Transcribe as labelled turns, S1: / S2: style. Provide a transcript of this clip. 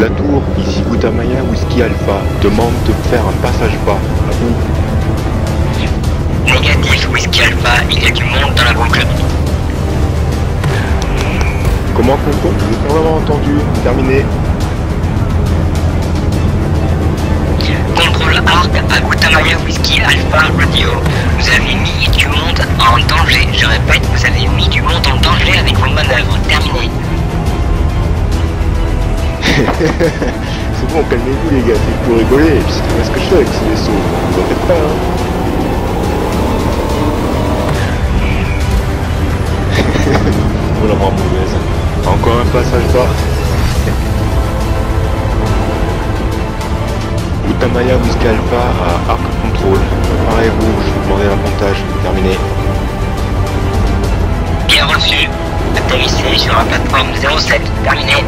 S1: Utamaya Whisky Alpha demande de faire un passage bas. À vous.
S2: Négatif, Whisky Alpha, il y a du monde dans la boucle.
S1: Comment contrôle Je pas vraiment entendu. Terminé.
S2: Contrôle Arc à Gutamaya Whisky Alpha Radio. Vous avez mis du monde en danger. Je répète, vous avez mis du monde en danger avec vos manœuvres. Terminé.
S1: c'est bon, calmez-vous les gars, c'est pour rigoler. Et puis c'est pas ce que je fais avec ce vaisseau. Vous en faites pas, hein. oh la mort mauvaise. Encore un passage bas. Utamaya Whisky Alpha à Arc Control. Préparez-vous, je vais demander un montage. Terminé.
S2: Bien reçu. Atterrissez sur la plateforme 07. Terminé.